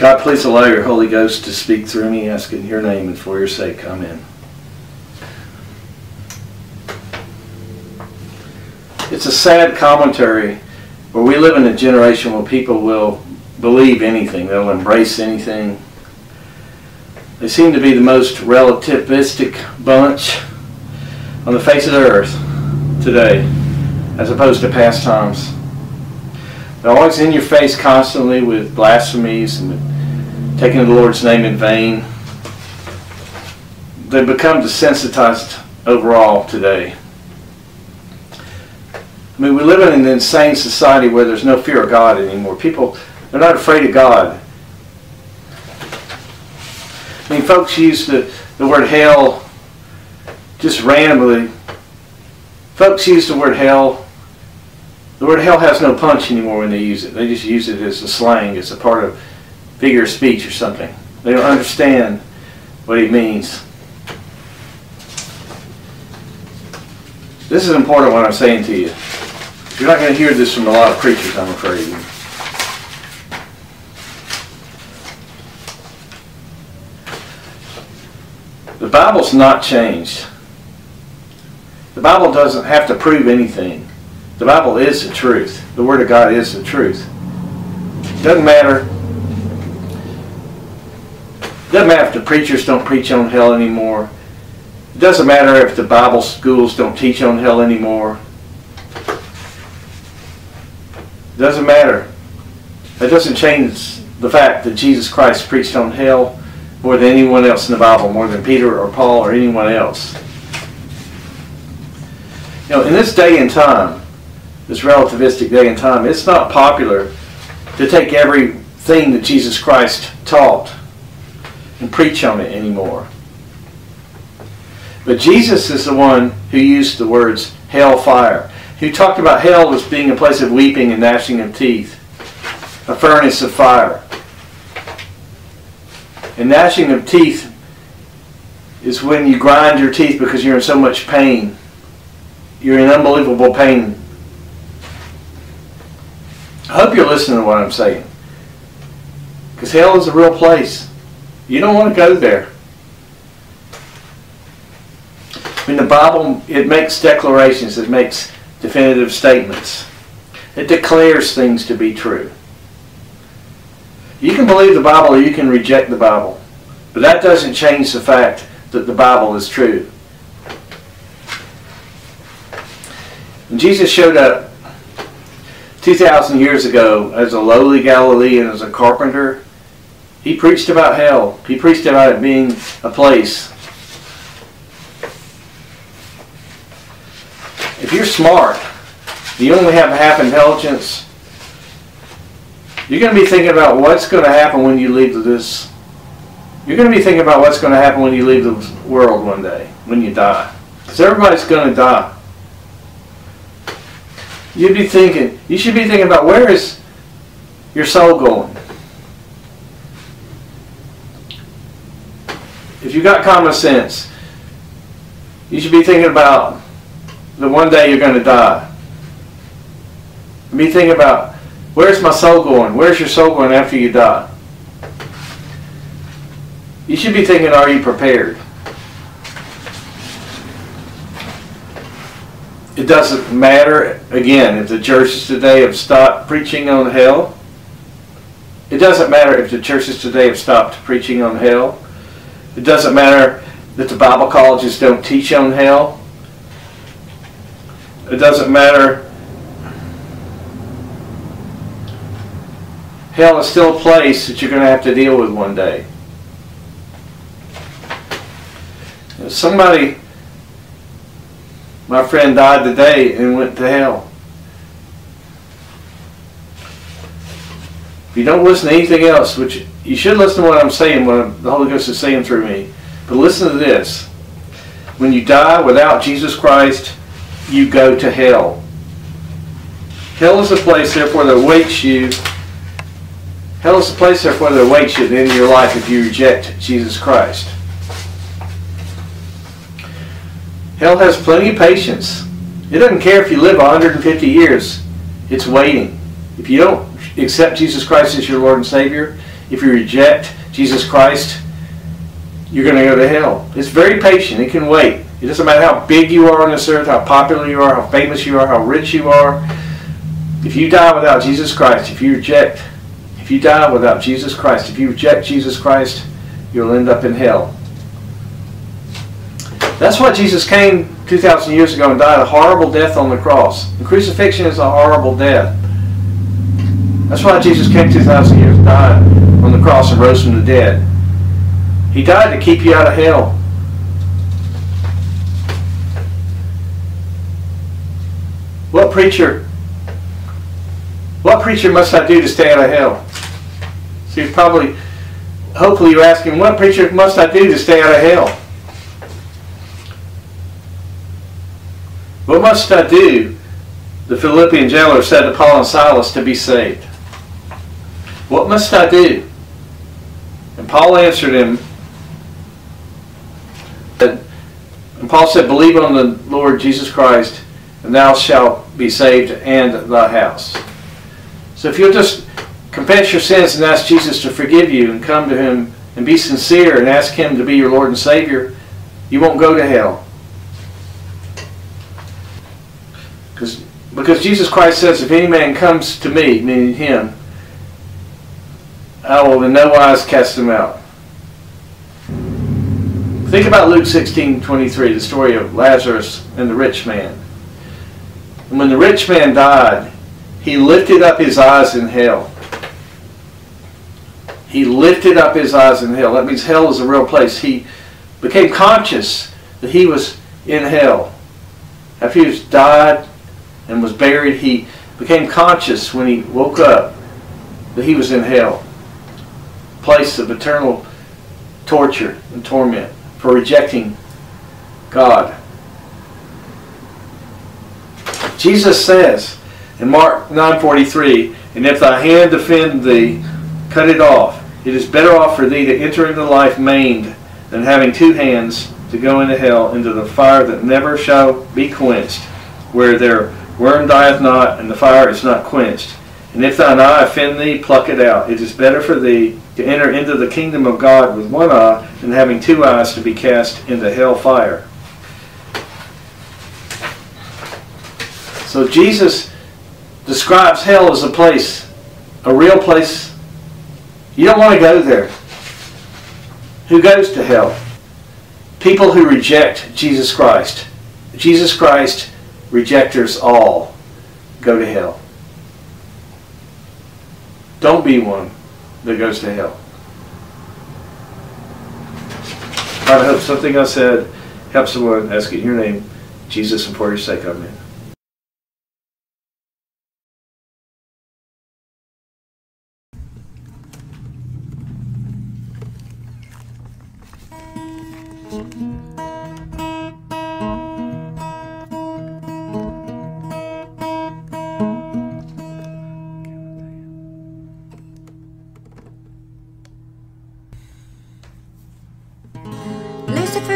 God, please allow your Holy Ghost to speak through me, ask in your name and for your sake. Amen. It's a sad commentary where we live in a generation where people will believe anything, they'll embrace anything. They seem to be the most relativistic bunch on the face of the earth today, as opposed to past times. They're always in your face constantly with blasphemies and taking the Lord's name in vain. They've become desensitized overall today. I mean, we live in an insane society where there's no fear of God anymore. People, they're not afraid of God. I mean, folks use the, the word hell just randomly. Folks use the word hell the word hell has no punch anymore when they use it. They just use it as a slang, as a part of figure of speech or something. They don't understand what he means. This is important what I'm saying to you. You're not going to hear this from a lot of preachers, I'm afraid. The Bible's not changed. The Bible doesn't have to prove anything. The Bible is the truth. The Word of God is the truth. It Doesn't matter. Doesn't matter if the preachers don't preach on hell anymore. It doesn't matter if the Bible schools don't teach on hell anymore. It doesn't matter. That doesn't change the fact that Jesus Christ preached on hell more than anyone else in the Bible, more than Peter or Paul or anyone else. You know, in this day and time, this relativistic day and time, it's not popular to take everything that Jesus Christ taught and preach on it anymore. But Jesus is the one who used the words hell fire. He talked about hell as being a place of weeping and gnashing of teeth, a furnace of fire. And gnashing of teeth is when you grind your teeth because you're in so much pain. You're in unbelievable pain I hope you're listening to what I'm saying. Because hell is a real place. You don't want to go there. In the Bible, it makes declarations, it makes definitive statements. It declares things to be true. You can believe the Bible or you can reject the Bible. But that doesn't change the fact that the Bible is true. Jesus showed up 2,000 years ago, as a lowly Galilean, as a carpenter, he preached about hell. He preached about it being a place. If you're smart, you only have half intelligence, you're going to be thinking about what's going to happen when you leave this. You're going to be thinking about what's going to happen when you leave the world one day, when you die. Because everybody's going to die you'd be thinking, you should be thinking about where is your soul going? If you got common sense, you should be thinking about the one day you're going to die. Be thinking about where's my soul going? Where's your soul going after you die? You should be thinking, are you prepared? It doesn't matter, again, if the churches today have stopped preaching on hell. It doesn't matter if the churches today have stopped preaching on hell. It doesn't matter that the Bible colleges don't teach on hell. It doesn't matter. Hell is still a place that you're going to have to deal with one day. Somebody my friend died today and went to hell. If you don't listen to anything else, which you should listen to what I'm saying, what the Holy Ghost is saying through me, but listen to this. When you die without Jesus Christ, you go to hell. Hell is a place, therefore, that awaits you. Hell is a place, therefore, that awaits you at the end of your life if you reject Jesus Christ. Hell has plenty of patience. It doesn't care if you live 150 years. It's waiting. If you don't accept Jesus Christ as your Lord and Savior, if you reject Jesus Christ, you're going to go to hell. It's very patient. It can wait. It doesn't matter how big you are on this earth, how popular you are, how famous you are, how rich you are. If you die without Jesus Christ, if you reject, if you die without Jesus Christ, if you reject Jesus Christ, you'll end up in hell. That's why Jesus came 2,000 years ago and died a horrible death on the cross. The crucifixion is a horrible death. That's why Jesus came 2,000 years and died on the cross and rose from the dead. He died to keep you out of hell. What preacher, what preacher must I do to stay out of hell? See, probably, hopefully you're asking, what preacher must I do to stay out of hell? What must I do, the Philippian jailer said to Paul and Silas, to be saved? What must I do? And Paul answered him, and Paul said, Believe on the Lord Jesus Christ, and thou shalt be saved and thy house. So if you'll just confess your sins and ask Jesus to forgive you and come to him and be sincere and ask him to be your Lord and Savior, you won't go to hell. Because because Jesus Christ says, if any man comes to me, meaning him, I will in no wise cast them out. Think about Luke 16, 23, the story of Lazarus and the rich man. And when the rich man died, he lifted up his eyes in hell. He lifted up his eyes in hell. That means hell is a real place. He became conscious that he was in hell. After he was died and was buried, he became conscious when he woke up that he was in hell. Place of eternal torture and torment for rejecting God. Jesus says in Mark 9:43, "And if thy hand offend thee, cut it off. It is better off for thee to enter into life maimed than having two hands to go into hell, into the fire that never shall be quenched, where their worm dieth not, and the fire is not quenched. And if thine eye offend thee, pluck it out. It is better for thee to enter into the kingdom of God with one eye and having two eyes to be cast into hell fire. So Jesus describes hell as a place, a real place. You don't want to go there. Who goes to hell? People who reject Jesus Christ. Jesus Christ rejectors all go to hell. Don't be one that goes to hell. I hope something I said helps someone ask in your name, Jesus, and for your sake, amen.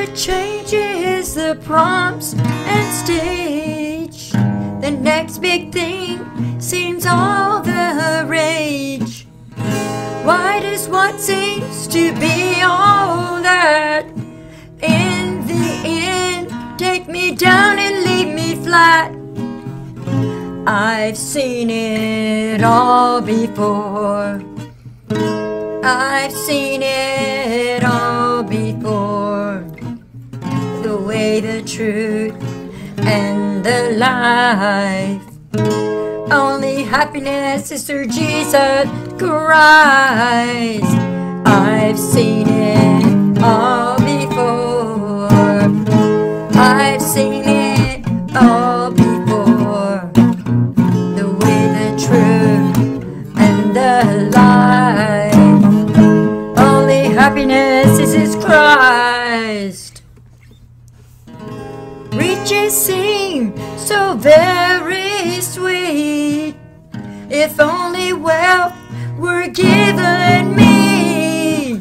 Lucifer changes the prompts and stage. The next big thing seems all the rage. Why does what seems to be all that in the end take me down and leave me flat? I've seen it all before. I've seen it all way, the truth, and the life. Only happiness is through Jesus Christ. I've seen it all before. I've seen Riches seem so very sweet. If only wealth were given me.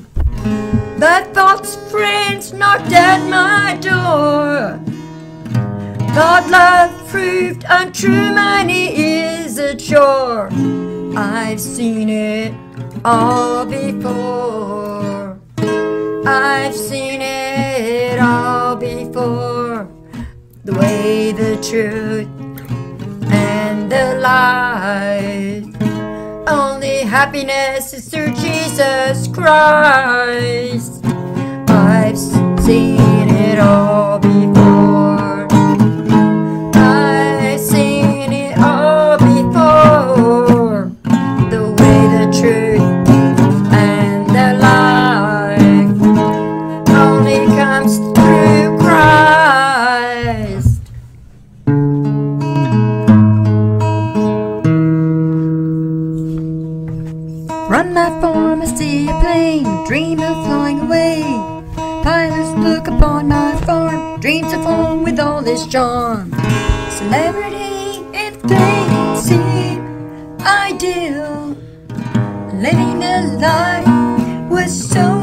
But false friends knocked at my door. God love proved untrue, money is a chore. I've seen it all before. I've seen it all before. The way, the truth, and the light. Only happiness is through Jesus Christ. I've seen it all see a plane, dream of flying away. Pilots look upon my farm, dreams of home with all this charm. Celebrity and seem ideal. Living a life was so